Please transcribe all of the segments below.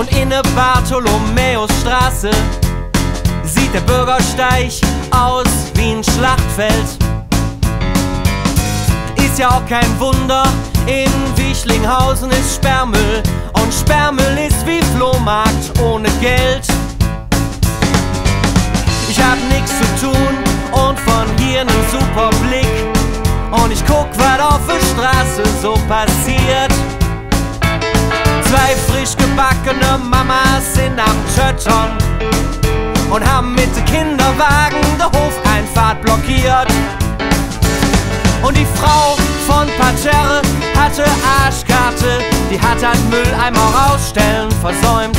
Und in der Bartholomäusstraße sieht der Bürgersteig aus wie ein Schlachtfeld. Ist ja auch kein Wunder, in Wichlinghausen ist Sperrmüll und Sperrmüll ist wie Flohmarkt ohne Geld. Ich hab nix zu tun und von hier nen super Blick und ich guck, was auf der Straße so passiert. Zwei frisch gebackene Mamas sind am Töttern und haben mit de Kinderwagen der Hofeinfahrt blockiert. Und die Frau von Parterre hatte Arschkarte, die hat das Mülleimer rausstellen versäumt.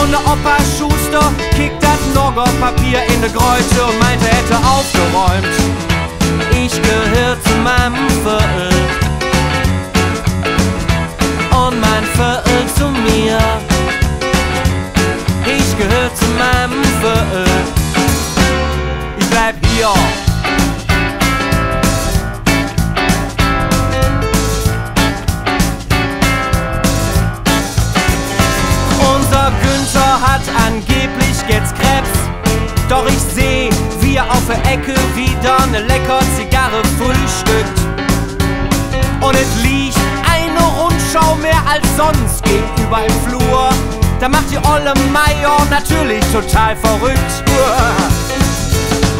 Und der Opa Schuster kickt das Noggerpapier in de Gräute und meinte, er hätte aufgeräumt. Ich gehör zu meinem meinem Viertel. Ich bleib hier. Unser Günther hat angeblich jetzt Krebs. Doch ich seh, wie er auf der Ecke wieder ne lecker Zigarre frühstückt. Und es liegt eine Rundschau mehr als sonst gegenüber im Flur. Da macht die olle Major natürlich total verrückt.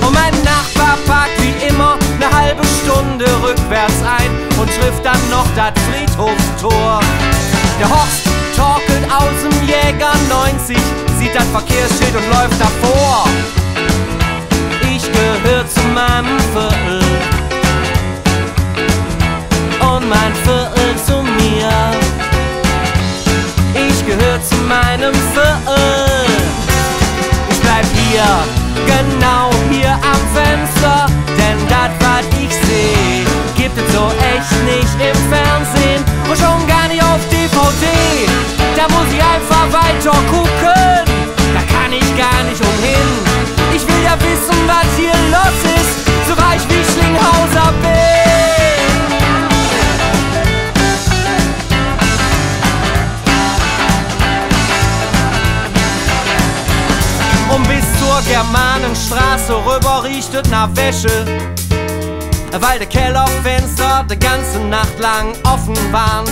Und mein Nachbar parkt wie immer ne halbe Stunde rückwärts ein und trifft dann noch das Friedhofstor. Der Horst torkelt aus dem Jäger 90, sieht das Verkehrsschild und läuft davor. Ich gehör zu meinem Viertel hier, genau hier am Fenster, denn das, was ich seh, gibt es so echt nicht im Fernsehen zur Germanenstraße rüber riecht es nach Wäsche. Weil die Kellerfenster die ganze Nacht lang offen waren.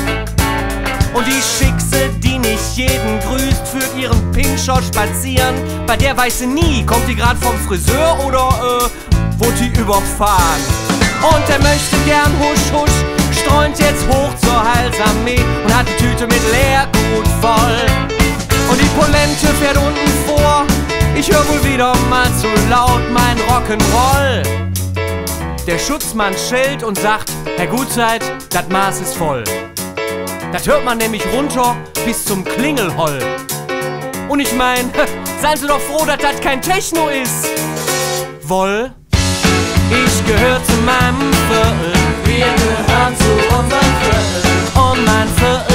Und die Schickse, die nicht jeden grüßt, führt ihren Pinscher spazieren. Bei der weiß sie nie, kommt die grad vom Friseur oder äh, wurde die überfahren. Und er möchte gern husch husch, streunt jetzt hoch zur Heilsarmee und hat die Tüte mit Leergut voll. Und die Polente fährt unten vor, ich höre wohl wieder mal zu laut mein Rock'n'Roll. Der Schutzmann schellt und sagt, Herr Gutzeit, das Maß ist voll. Das hört man nämlich runter bis zum Klingelholl. Und ich mein, seien Sie doch froh, dass das kein Techno ist. Woll? Ich gehöre zu meinem Viertel. Wir gehören zu unserem Viertel. Und oh, mein Viertel.